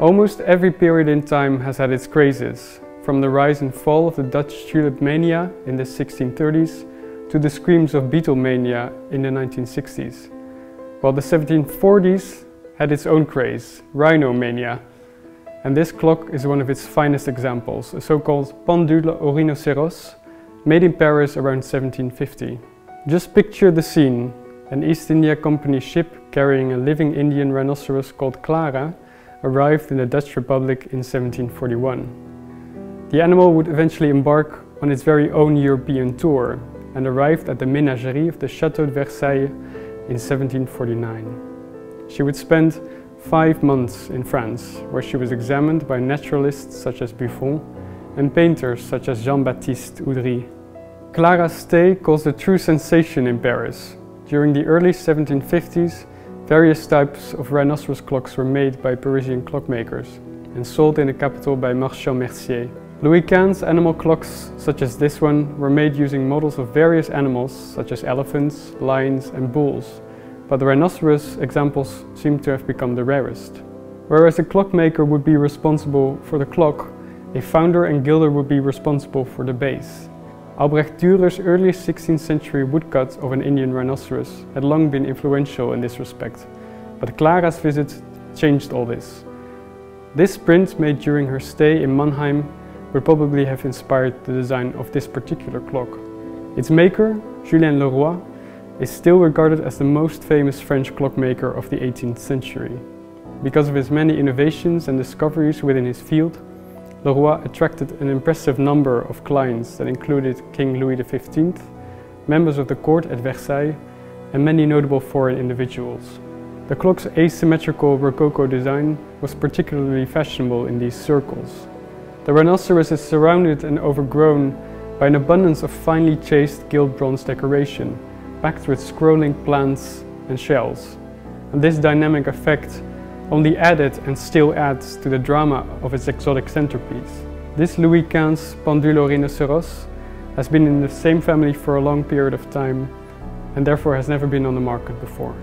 Almost every period in time has had its crazes, from the rise and fall of the Dutch tulip mania in the 1630s to the screams of Beatlemania in the 1960s. While the 1740s had its own craze, Rhino mania, and this clock is one of its finest examples, a so-called pendule au rhinocéros, made in Paris around 1750. Just picture the scene, an East India Company ship carrying a living Indian rhinoceros called Clara arrived in the Dutch Republic in 1741. The animal would eventually embark on its very own European tour and arrived at the menagerie of the Château de Versailles in 1749. She would spend five months in France, where she was examined by naturalists such as Buffon and painters such as Jean-Baptiste Oudry. Clara's stay caused a true sensation in Paris. During the early 1750s, Various types of rhinoceros clocks were made by Parisian clockmakers and sold in the capital by Marchand Mercier. Louis XV's animal clocks, such as this one, were made using models of various animals such as elephants, lions and bulls, but the rhinoceros examples seem to have become the rarest. Whereas a clockmaker would be responsible for the clock, a founder and gilder would be responsible for the base. Albrecht Dürer's early 16th century woodcut of an Indian rhinoceros had long been influential in this respect, but Clara's visit changed all this. This print made during her stay in Mannheim would probably have inspired the design of this particular clock. Its maker, Julien Le Roy, is still regarded as the most famous French clockmaker of the 18th century. Because of his many innovations and discoveries within his field, Le Roy attracted an impressive number of clients that included King Louis XV, members of the court at Versailles, and many notable foreign individuals. The clock's asymmetrical Rococo design was particularly fashionable in these circles. The rhinoceros is surrounded and overgrown by an abundance of finely chased gilt bronze decoration, backed with scrolling plants and shells. And this dynamic effect only added and still adds to the drama of its exotic centerpiece. This Louis XV Pendule Rhinoceros has been in the same family for a long period of time and therefore has never been on the market before.